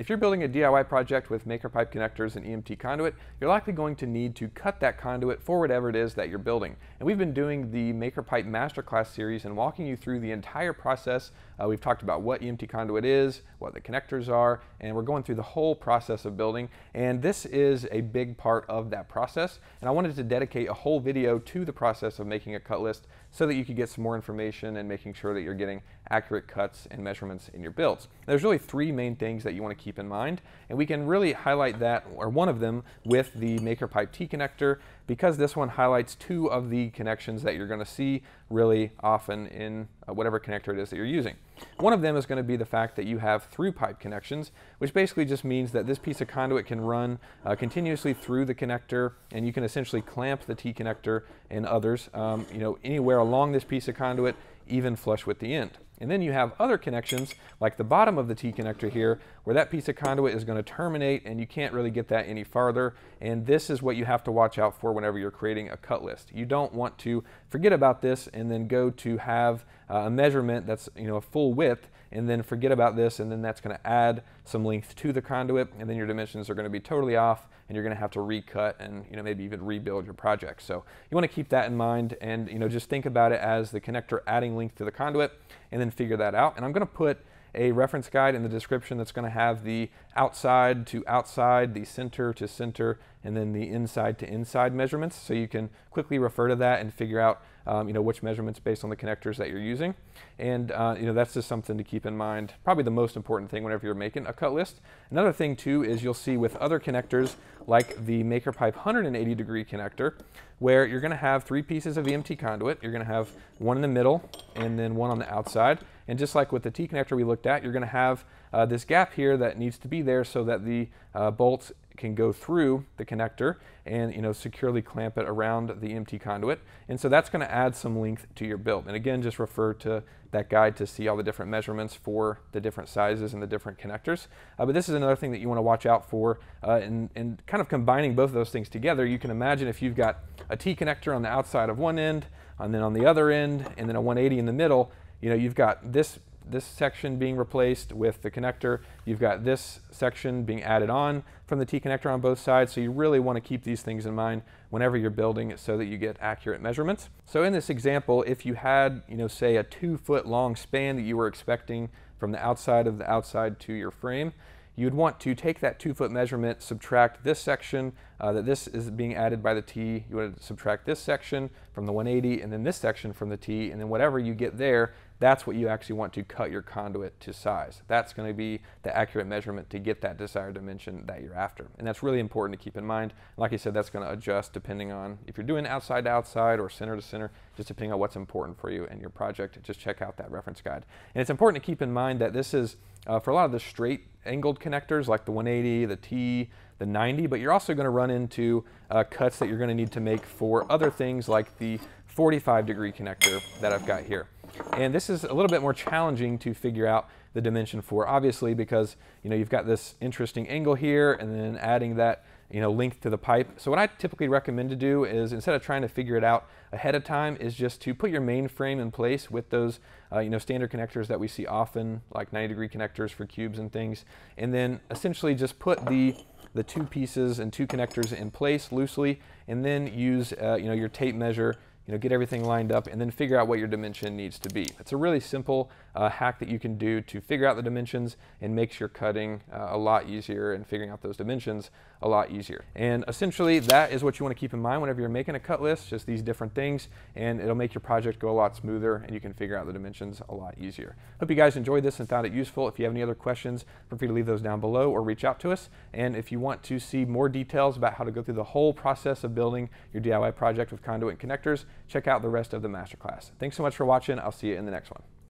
If you're building a DIY project with MakerPipe connectors and EMT conduit, you're likely going to need to cut that conduit for whatever it is that you're building. And we've been doing the maker MakerPipe Masterclass series and walking you through the entire process. Uh, we've talked about what EMT conduit is, what the connectors are, and we're going through the whole process of building. And this is a big part of that process. And I wanted to dedicate a whole video to the process of making a cut list so that you could get some more information and making sure that you're getting accurate cuts and measurements in your builds. There's really three main things that you want to keep in mind, and we can really highlight that, or one of them, with the MakerPipe T connector, because this one highlights two of the connections that you're going to see really often in uh, whatever connector it is that you're using. One of them is going to be the fact that you have through pipe connections, which basically just means that this piece of conduit can run uh, continuously through the connector, and you can essentially clamp the T connector and others, um, you know, anywhere along this piece of conduit, even flush with the end. And then you have other connections, like the bottom of the T connector here, where that piece of conduit is going to terminate and you can't really get that any farther. And this is what you have to watch out for whenever you're creating a cut list. You don't want to forget about this and then go to have uh, a measurement that's you know a full width and then forget about this and then that's going to add some length to the conduit and then your dimensions are going to be totally off and you're going to have to recut and you know maybe even rebuild your project. So you want to keep that in mind and you know just think about it as the connector adding length to the conduit and then figure that out. And I'm going to put a reference guide in the description that's going to have the outside to outside, the center to center, and then the inside to inside measurements. So you can quickly refer to that and figure out um, you know, which measurements based on the connectors that you're using. And uh, you know, that's just something to keep in mind. Probably the most important thing whenever you're making a cut list. Another thing too is you'll see with other connectors like the MakerPipe 180 degree connector, where you're going to have three pieces of EMT conduit. You're going to have one in the middle and then one on the outside. And just like with the T connector we looked at, you're going to have uh, this gap here that needs to be there so that the uh, bolts can go through the connector and you know securely clamp it around the EMT conduit. And so that's going to add some length to your build. And again, just refer to that guide to see all the different measurements for the different sizes and the different connectors. Uh, but this is another thing that you want to watch out for. Uh, and, and kind of combining both of those things together, you can imagine if you've got a T connector on the outside of one end, and then on the other end, and then a 180 in the middle, you know, you've got this this section being replaced with the connector. You've got this section being added on from the T connector on both sides. So you really want to keep these things in mind whenever you're building so that you get accurate measurements. So in this example, if you had, you know, say a two foot long span that you were expecting from the outside of the outside to your frame, you'd want to take that two foot measurement, subtract this section uh, that this is being added by the T. You want to subtract this section from the 180 and then this section from the T and then whatever you get there, that's what you actually want to cut your conduit to size. That's going to be the accurate measurement to get that desired dimension that you're after. And that's really important to keep in mind. Like I said, that's going to adjust depending on if you're doing outside to outside or center to center, just depending on what's important for you and your project. Just check out that reference guide. And it's important to keep in mind that this is uh, for a lot of the straight angled connectors like the 180, the T, the 90, but you're also going to run into uh, cuts that you're going to need to make for other things like the 45 degree connector that I've got here. And this is a little bit more challenging to figure out the dimension for, obviously, because you know you've got this interesting angle here, and then adding that you know length to the pipe. So what I typically recommend to do is instead of trying to figure it out ahead of time, is just to put your main frame in place with those uh, you know standard connectors that we see often, like 90 degree connectors for cubes and things, and then essentially just put the the two pieces and two connectors in place loosely, and then use uh, you know your tape measure you know, get everything lined up and then figure out what your dimension needs to be. It's a really simple uh, hack that you can do to figure out the dimensions and makes your cutting uh, a lot easier and figuring out those dimensions a lot easier. And essentially that is what you want to keep in mind whenever you're making a cut list, just these different things, and it'll make your project go a lot smoother and you can figure out the dimensions a lot easier. Hope you guys enjoyed this and found it useful. If you have any other questions, feel free to leave those down below or reach out to us. And if you want to see more details about how to go through the whole process of building your DIY project with conduit connectors, check out the rest of the masterclass. Thanks so much for watching. I'll see you in the next one.